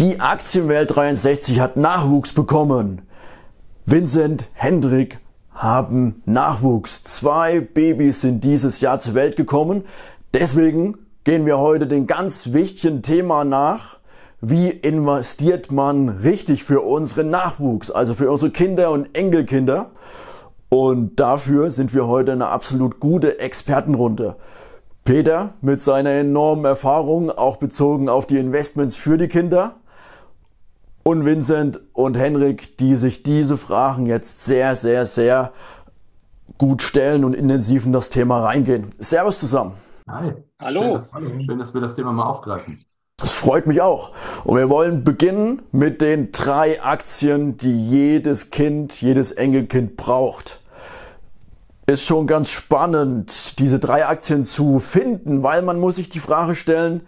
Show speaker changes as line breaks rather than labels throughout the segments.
Die Aktienwelt 63 hat Nachwuchs bekommen. Vincent, Hendrik haben Nachwuchs. Zwei Babys sind dieses Jahr zur Welt gekommen. Deswegen gehen wir heute den ganz wichtigen Thema nach. Wie investiert man richtig für unseren Nachwuchs, also für unsere Kinder und Enkelkinder? Und dafür sind wir heute eine absolut gute Expertenrunde. Peter mit seiner enormen Erfahrung, auch bezogen auf die Investments für die Kinder. Und Vincent und Henrik, die sich diese Fragen jetzt sehr, sehr, sehr gut stellen und intensiv in das Thema reingehen. Servus zusammen.
Hi. Hallo. Schön dass, Hallo. Schön, dass wir das Thema mal aufgreifen.
Das freut mich auch. Und wir wollen beginnen mit den drei Aktien, die jedes Kind, jedes Enkelkind braucht ist schon ganz spannend, diese drei Aktien zu finden, weil man muss sich die Frage stellen,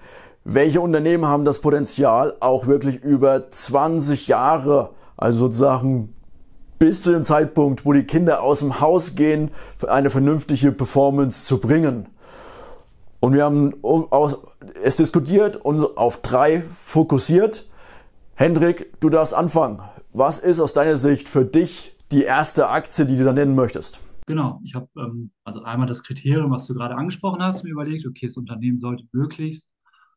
welche Unternehmen haben das Potenzial, auch wirklich über 20 Jahre, also sozusagen bis zu dem Zeitpunkt, wo die Kinder aus dem Haus gehen, eine vernünftige Performance zu bringen. Und wir haben es diskutiert und auf drei fokussiert. Hendrik, du darfst anfangen. Was ist aus deiner Sicht für dich die erste Aktie, die du da nennen möchtest?
Genau, ich habe ähm, also einmal das Kriterium, was du gerade angesprochen hast, mir überlegt, okay, das Unternehmen sollte möglichst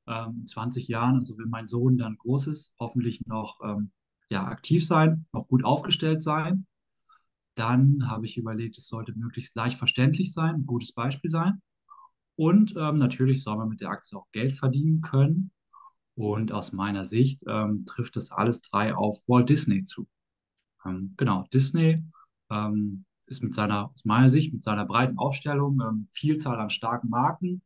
ähm, in 20 Jahren, also wenn mein Sohn dann groß ist, hoffentlich noch ähm, ja, aktiv sein, noch gut aufgestellt sein. Dann habe ich überlegt, es sollte möglichst leicht verständlich sein, ein gutes Beispiel sein. Und ähm, natürlich soll man mit der Aktie auch Geld verdienen können. Und aus meiner Sicht ähm, trifft das alles drei auf Walt Disney zu. Ähm, genau, Disney ähm, ist mit seiner, aus meiner Sicht, mit seiner breiten Aufstellung, ähm, Vielzahl an starken Marken,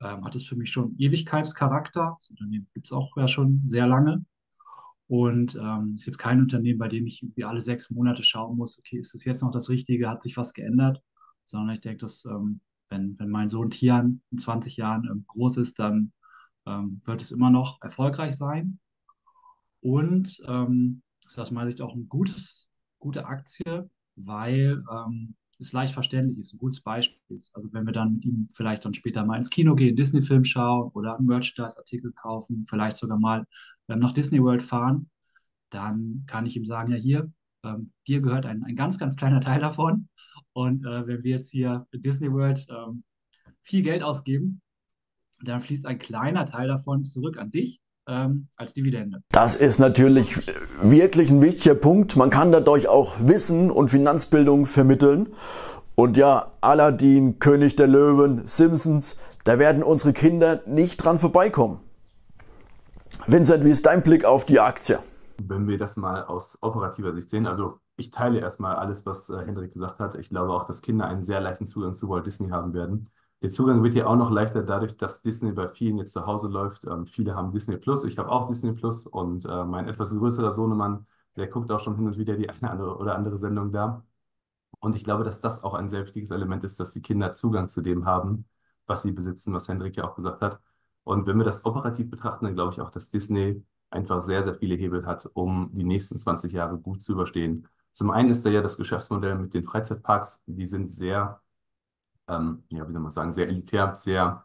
ähm, hat es für mich schon Ewigkeitscharakter. Das Unternehmen gibt es auch ja schon sehr lange. Und ähm, ist jetzt kein Unternehmen, bei dem ich irgendwie alle sechs Monate schauen muss, okay, ist das jetzt noch das Richtige, hat sich was geändert? Sondern ich denke, dass ähm, wenn, wenn mein Sohn Tian in 20 Jahren ähm, groß ist, dann ähm, wird es immer noch erfolgreich sein. Und ähm, ist aus meiner Sicht auch eine gute Aktie, weil ähm, es leicht verständlich ist, ein gutes Beispiel ist. Also wenn wir dann mit ihm vielleicht dann später mal ins Kino gehen, Disney-Film schauen oder einen Merchandise-Artikel kaufen, vielleicht sogar mal ähm, nach Disney World fahren, dann kann ich ihm sagen, ja hier, ähm, dir gehört ein, ein ganz, ganz kleiner Teil davon. Und äh, wenn wir jetzt hier in Disney World ähm, viel Geld ausgeben, dann fließt ein kleiner Teil davon zurück an dich ähm, als Dividende.
Das ist natürlich wirklich ein wichtiger Punkt. Man kann dadurch auch Wissen und Finanzbildung vermitteln. Und ja, Aladdin, König der Löwen, Simpsons, da werden unsere Kinder nicht dran vorbeikommen. Vincent, wie ist dein Blick auf die Aktie?
Wenn wir das mal aus operativer Sicht sehen, also ich teile erstmal alles, was äh, Hendrik gesagt hat. Ich glaube auch, dass Kinder einen sehr leichten Zugang zu Walt Disney haben werden. Der Zugang wird ja auch noch leichter dadurch, dass Disney bei vielen jetzt zu Hause läuft. Ähm, viele haben Disney Plus, ich habe auch Disney Plus und äh, mein etwas größerer Sohnemann, der guckt auch schon hin und wieder die eine oder andere Sendung da. Und ich glaube, dass das auch ein sehr wichtiges Element ist, dass die Kinder Zugang zu dem haben, was sie besitzen, was Hendrik ja auch gesagt hat. Und wenn wir das operativ betrachten, dann glaube ich auch, dass Disney einfach sehr, sehr viele Hebel hat, um die nächsten 20 Jahre gut zu überstehen. Zum einen ist da ja das Geschäftsmodell mit den Freizeitparks, die sind sehr ähm, ja, wie soll man sagen, sehr elitär, sehr,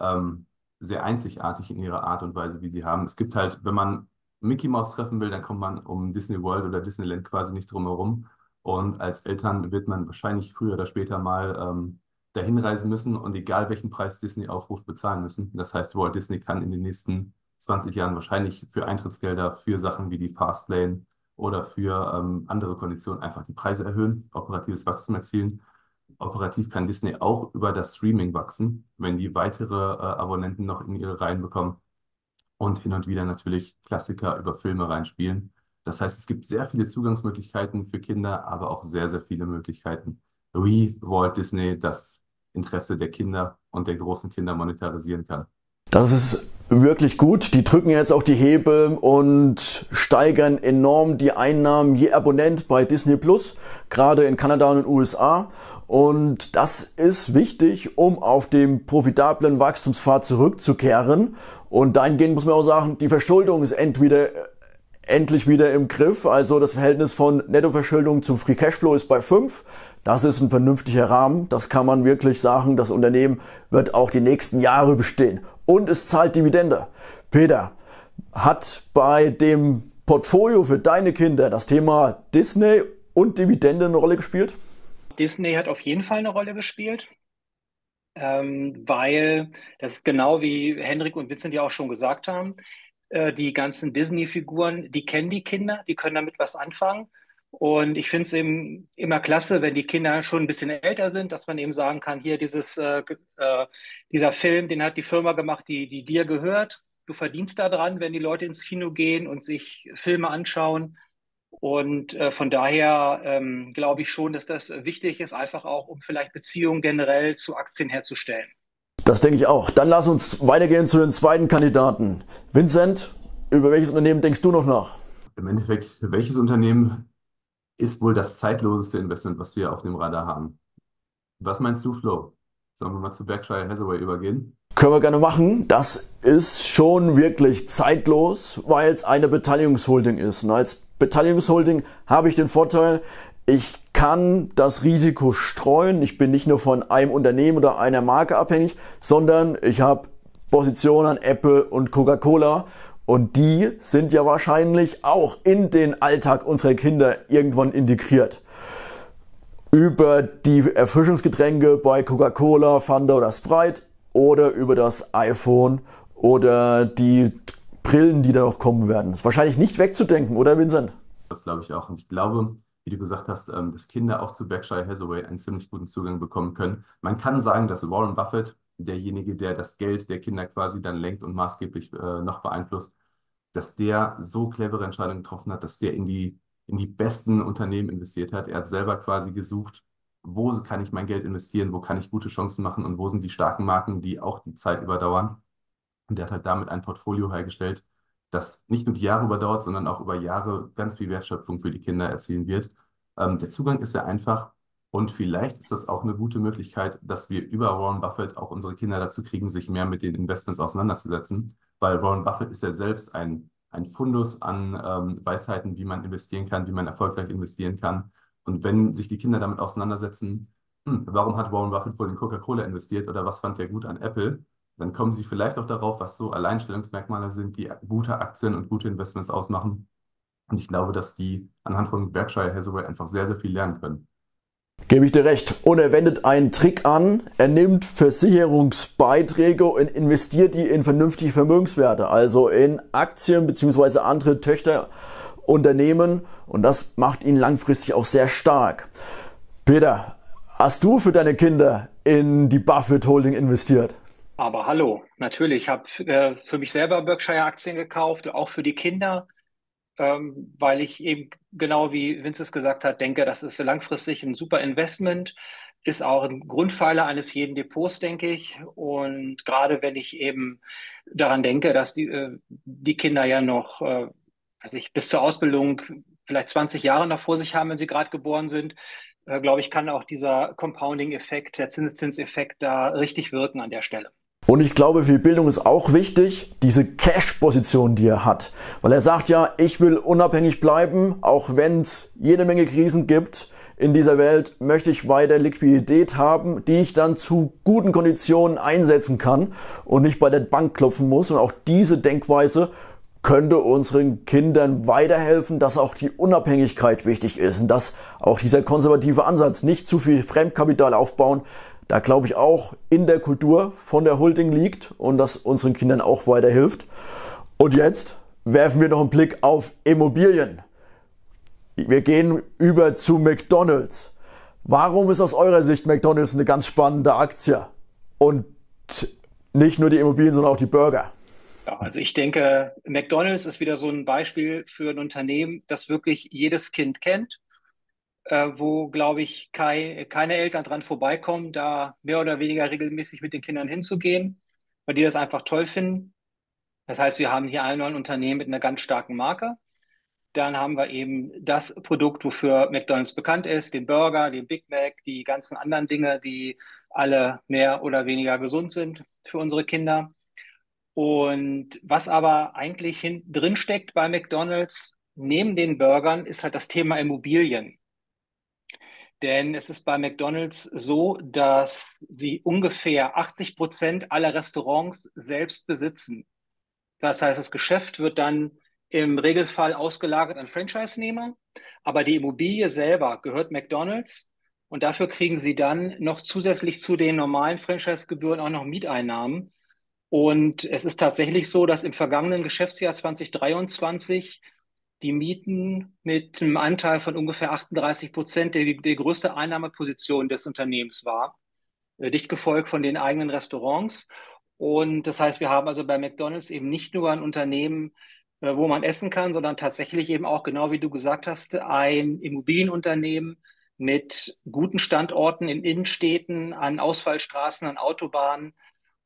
ähm, sehr einzigartig in ihrer Art und Weise, wie sie haben. Es gibt halt, wenn man Mickey Mouse treffen will, dann kommt man um Disney World oder Disneyland quasi nicht drum herum. Und als Eltern wird man wahrscheinlich früher oder später mal ähm, dahin reisen müssen und egal welchen Preis Disney aufruft, bezahlen müssen. Das heißt, Walt Disney kann in den nächsten 20 Jahren wahrscheinlich für Eintrittsgelder, für Sachen wie die Fastlane oder für ähm, andere Konditionen einfach die Preise erhöhen, operatives Wachstum erzielen. Operativ kann Disney auch über das Streaming wachsen, wenn die weitere äh, Abonnenten noch in ihre Reihen bekommen und hin und wieder natürlich Klassiker über Filme reinspielen. Das heißt, es gibt sehr viele Zugangsmöglichkeiten für Kinder, aber auch sehr, sehr viele Möglichkeiten, wie Walt Disney das Interesse der Kinder und der großen Kinder monetarisieren kann.
Das ist wirklich gut. Die drücken jetzt auch die Hebel und steigern enorm die Einnahmen je Abonnent bei Disney Plus, gerade in Kanada und den USA. Und das ist wichtig, um auf dem profitablen Wachstumspfad zurückzukehren. Und dahingehend muss man auch sagen, die Verschuldung ist entweder endlich wieder im Griff. Also das Verhältnis von Nettoverschuldung zum Free Cashflow ist bei 5. Das ist ein vernünftiger Rahmen. Das kann man wirklich sagen. Das Unternehmen wird auch die nächsten Jahre bestehen. Und es zahlt Dividende. Peter, Hat bei dem Portfolio für deine Kinder das Thema Disney und Dividende eine Rolle gespielt?
Disney hat auf jeden Fall eine Rolle gespielt, ähm, weil das genau wie Henrik und Vincent ja auch schon gesagt haben, äh, die ganzen Disney-Figuren, die kennen die Kinder, die können damit was anfangen. Und ich finde es eben immer klasse, wenn die Kinder schon ein bisschen älter sind, dass man eben sagen kann, hier dieses, äh, äh, dieser Film, den hat die Firma gemacht, die, die dir gehört. Du verdienst daran, wenn die Leute ins Kino gehen und sich Filme anschauen. Und äh, von daher ähm, glaube ich schon, dass das wichtig ist, einfach auch, um vielleicht Beziehungen generell zu Aktien herzustellen.
Das denke ich auch. Dann lass uns weitergehen zu den zweiten Kandidaten. Vincent, über welches Unternehmen denkst du noch nach?
Im Endeffekt, welches Unternehmen ist wohl das zeitloseste Investment, was wir auf dem Radar haben. Was meinst du, Flo? Sollen wir mal zu Berkshire Hathaway übergehen?
Können wir gerne machen. Das ist schon wirklich zeitlos, weil es eine Beteiligungsholding ist. Und als Beteiligungsholding habe ich den Vorteil, ich kann das Risiko streuen. Ich bin nicht nur von einem Unternehmen oder einer Marke abhängig, sondern ich habe Positionen an Apple und Coca-Cola und die sind ja wahrscheinlich auch in den Alltag unserer Kinder irgendwann integriert. Über die Erfrischungsgetränke bei Coca-Cola, Fanta oder Sprite oder über das iPhone oder die Brillen, die da noch kommen werden. Das ist wahrscheinlich nicht wegzudenken, oder Vincent?
Das glaube ich auch. Und ich glaube, wie du gesagt hast, ähm, dass Kinder auch zu Berkshire Hathaway einen ziemlich guten Zugang bekommen können. Man kann sagen, dass Warren Buffett derjenige, der das Geld der Kinder quasi dann lenkt und maßgeblich äh, noch beeinflusst, dass der so clevere Entscheidungen getroffen hat, dass der in die, in die besten Unternehmen investiert hat. Er hat selber quasi gesucht, wo kann ich mein Geld investieren, wo kann ich gute Chancen machen und wo sind die starken Marken, die auch die Zeit überdauern. Und der hat halt damit ein Portfolio hergestellt, das nicht nur die Jahre überdauert, sondern auch über Jahre ganz viel Wertschöpfung für die Kinder erzielen wird. Ähm, der Zugang ist sehr einfach und vielleicht ist das auch eine gute Möglichkeit, dass wir über Warren Buffett auch unsere Kinder dazu kriegen, sich mehr mit den Investments auseinanderzusetzen, weil Warren Buffett ist ja selbst ein, ein Fundus an ähm, Weisheiten, wie man investieren kann, wie man erfolgreich investieren kann. Und wenn sich die Kinder damit auseinandersetzen, hm, warum hat Warren Buffett wohl in Coca-Cola investiert oder was fand der gut an Apple, dann kommen sie vielleicht auch darauf, was so Alleinstellungsmerkmale sind, die gute Aktien und gute Investments ausmachen. Und ich glaube, dass die anhand von Berkshire Hathaway einfach sehr, sehr viel lernen können.
Gebe ich dir recht. Und er wendet einen Trick an. Er nimmt Versicherungsbeiträge und investiert die in vernünftige Vermögenswerte, also in Aktien bzw. andere Töchterunternehmen. Und das macht ihn langfristig auch sehr stark. Peter, hast du für deine Kinder in die Buffett Holding investiert?
Aber hallo, natürlich. Ich habe äh, für mich selber Berkshire Aktien gekauft, auch für die Kinder ähm, weil ich eben genau wie Vince es gesagt hat, denke, das ist langfristig ein super Investment, ist auch ein Grundpfeiler eines jeden Depots, denke ich. Und gerade wenn ich eben daran denke, dass die, äh, die Kinder ja noch, äh, also ich bis zur Ausbildung vielleicht 20 Jahre noch vor sich haben, wenn sie gerade geboren sind, äh, glaube ich, kann auch dieser Compounding-Effekt, der Zinseszinseffekt da richtig wirken an der Stelle.
Und ich glaube, für die Bildung ist auch wichtig, diese Cash-Position, die er hat. Weil er sagt ja, ich will unabhängig bleiben, auch wenn es jede Menge Krisen gibt. In dieser Welt möchte ich weiter Liquidität haben, die ich dann zu guten Konditionen einsetzen kann und nicht bei der Bank klopfen muss. Und auch diese Denkweise könnte unseren Kindern weiterhelfen, dass auch die Unabhängigkeit wichtig ist und dass auch dieser konservative Ansatz nicht zu viel Fremdkapital aufbauen, da glaube ich auch in der Kultur von der Holding liegt und das unseren Kindern auch weiterhilft. Und jetzt werfen wir noch einen Blick auf Immobilien. Wir gehen über zu McDonald's. Warum ist aus eurer Sicht McDonald's eine ganz spannende Aktie? Und nicht nur die Immobilien, sondern auch die Burger.
Also ich denke, McDonald's ist wieder so ein Beispiel für ein Unternehmen, das wirklich jedes Kind kennt wo, glaube ich, kei keine Eltern dran vorbeikommen, da mehr oder weniger regelmäßig mit den Kindern hinzugehen, weil die das einfach toll finden. Das heißt, wir haben hier ein Unternehmen mit einer ganz starken Marke. Dann haben wir eben das Produkt, wofür McDonald's bekannt ist, den Burger, den Big Mac, die ganzen anderen Dinge, die alle mehr oder weniger gesund sind für unsere Kinder. Und was aber eigentlich drin steckt bei McDonald's, neben den Burgern, ist halt das Thema Immobilien. Denn es ist bei McDonald's so, dass sie ungefähr 80 Prozent aller Restaurants selbst besitzen. Das heißt, das Geschäft wird dann im Regelfall ausgelagert an Franchise-Nehmer, aber die Immobilie selber gehört McDonald's und dafür kriegen sie dann noch zusätzlich zu den normalen Franchise-Gebühren auch noch Mieteinnahmen. Und es ist tatsächlich so, dass im vergangenen Geschäftsjahr 2023 die Mieten mit einem Anteil von ungefähr 38 Prozent die, die größte Einnahmeposition des Unternehmens war, äh, dicht gefolgt von den eigenen Restaurants. Und das heißt, wir haben also bei McDonald's eben nicht nur ein Unternehmen, äh, wo man essen kann, sondern tatsächlich eben auch, genau wie du gesagt hast, ein Immobilienunternehmen mit guten Standorten in Innenstädten, an Ausfallstraßen, an Autobahnen.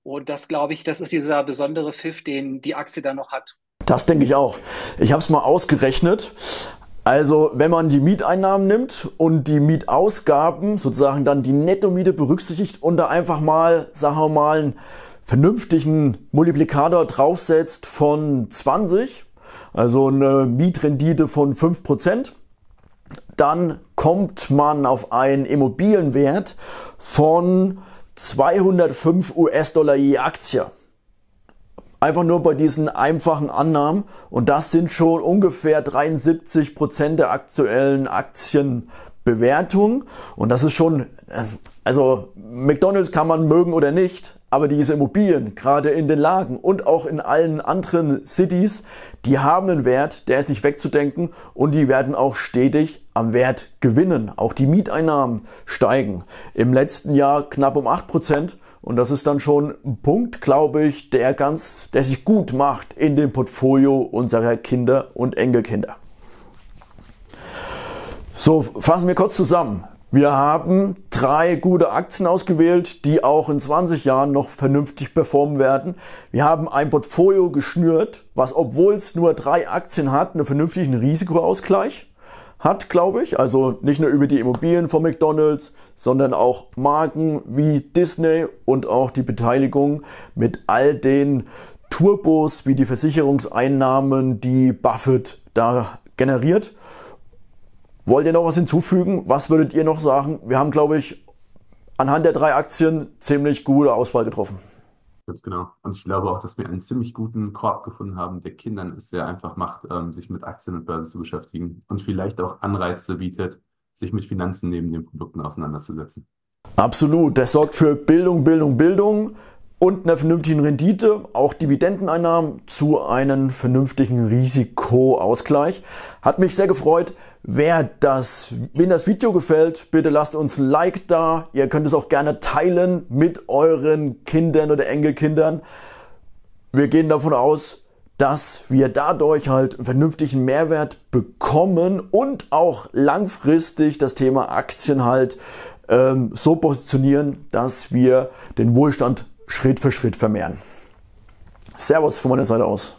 Und das, glaube ich, das ist dieser besondere Pfiff, den die Aktie da noch hat.
Das denke ich auch. Ich habe es mal ausgerechnet. Also wenn man die Mieteinnahmen nimmt und die Mietausgaben, sozusagen dann die Nettomiete berücksichtigt und da einfach mal, sagen wir mal, einen vernünftigen Multiplikator draufsetzt von 20, also eine Mietrendite von 5%, dann kommt man auf einen Immobilienwert von 205 US-Dollar je Aktie. Einfach nur bei diesen einfachen Annahmen. Und das sind schon ungefähr 73 Prozent der aktuellen Aktienbewertung. Und das ist schon, äh, also McDonald's kann man mögen oder nicht, aber diese Immobilien, gerade in den Lagen und auch in allen anderen Cities, die haben einen Wert, der ist nicht wegzudenken und die werden auch stetig am Wert gewinnen. Auch die Mieteinnahmen steigen. Im letzten Jahr knapp um 8 Prozent und das ist dann schon ein Punkt, glaube ich, der ganz, der sich gut macht in dem Portfolio unserer Kinder und Enkelkinder. So, fassen wir kurz zusammen. Wir haben drei gute Aktien ausgewählt, die auch in 20 Jahren noch vernünftig performen werden. Wir haben ein Portfolio geschnürt, was obwohl es nur drei Aktien hat, einen vernünftigen Risikoausgleich hat, glaube ich. Also nicht nur über die Immobilien von McDonald's, sondern auch Marken wie Disney und auch die Beteiligung mit all den Turbos wie die Versicherungseinnahmen, die Buffett da generiert. Wollt ihr noch was hinzufügen? Was würdet ihr noch sagen? Wir haben, glaube ich, anhand der drei Aktien ziemlich gute Auswahl getroffen.
Ganz genau. Und ich glaube auch, dass wir einen ziemlich guten Korb gefunden haben, der Kindern es sehr einfach macht, ähm, sich mit Aktien und Börse zu beschäftigen und vielleicht auch Anreize bietet, sich mit Finanzen neben den Produkten auseinanderzusetzen.
Absolut. Der sorgt für Bildung, Bildung, Bildung und einer vernünftigen Rendite, auch Dividendeneinnahmen zu einem vernünftigen Risikoausgleich. Hat mich sehr gefreut. Wer das, wenn das Video gefällt, bitte lasst uns ein Like da. Ihr könnt es auch gerne teilen mit euren Kindern oder Enkelkindern. Wir gehen davon aus, dass wir dadurch halt einen vernünftigen Mehrwert bekommen und auch langfristig das Thema Aktien halt ähm, so positionieren, dass wir den Wohlstand Schritt für Schritt vermehren. Servus von meiner Seite aus.